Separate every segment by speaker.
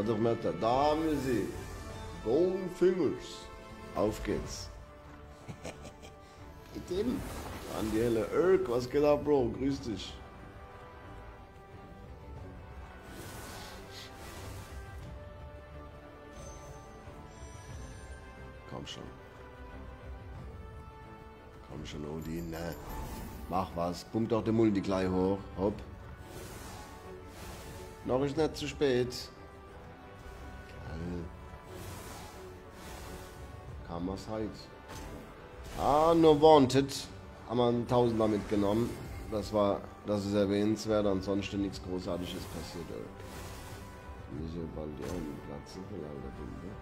Speaker 1: Doch mal da, haben wir sie. Golden Fingers. Auf geht's. Mit dem. Daniele Irk, was geht ab, Bro? Grüß dich. Komm schon. Komm schon, Odin, ne? Mach was. Pumpt doch den Multi gleich hoch. Hopp. Noch ist nicht zu spät. Kam was halt. Ah, nur Wanted. Haben wir einen Tausender mitgenommen. Das war, das ist erwähnenswert, ansonsten nichts Großartiges passiert. Wieso bald ja einen Platz für lauter Bilder.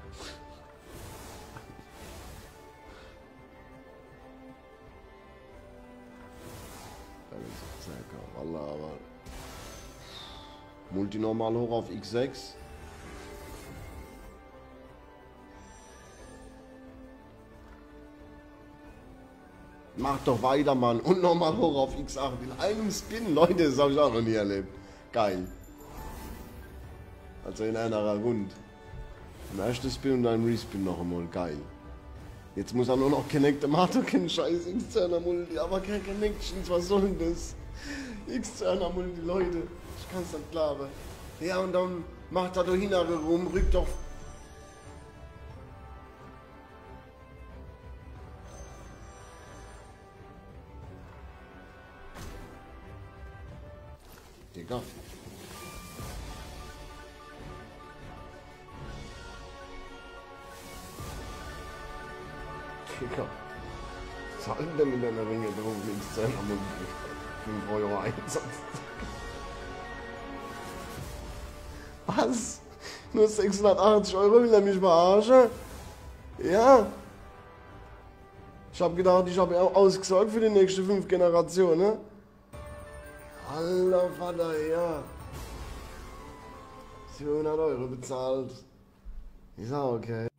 Speaker 1: Wallah, aber Multinormal hoch auf X6. Mach doch weiter, Mann. Und nochmal hoch auf X8. In einem Spin, Leute, das habe ich auch noch nie erlebt. Geil. Also in einer Rund. Im ersten Spin und dann Respin noch einmal. Geil. Jetzt muss er nur noch Connect im Auto kennen. Scheiß externer Multi. Aber keine Connections. Was soll denn das? Externer Multi, Leute. Ich kann es nicht glauben. Ja, und dann macht er da hinten rum. Rückt doch Digga. Digga. Zahlen denn mit einer Ringe drauf links sein am Mund? 5 Euro Einsatz. Was? Nur 680 Euro will er mich verarschen? Ja. Ich hab gedacht, ich habe ausgesorgt für die nächsten fünf Generationen. Alter Vater, ja. 700 Euro bezahlt. Ist auch okay.